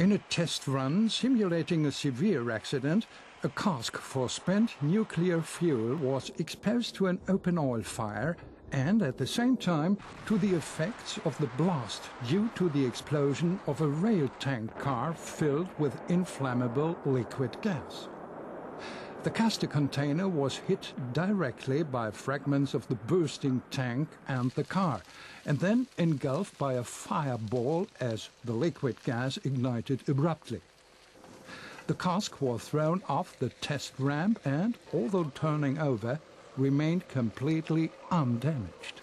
In a test run simulating a severe accident, a cask for spent nuclear fuel was exposed to an open oil fire and at the same time to the effects of the blast due to the explosion of a rail tank car filled with inflammable liquid gas. The castor container was hit directly by fragments of the bursting tank and the car, and then engulfed by a fireball as the liquid gas ignited abruptly. The cask was thrown off the test ramp and, although turning over, remained completely undamaged.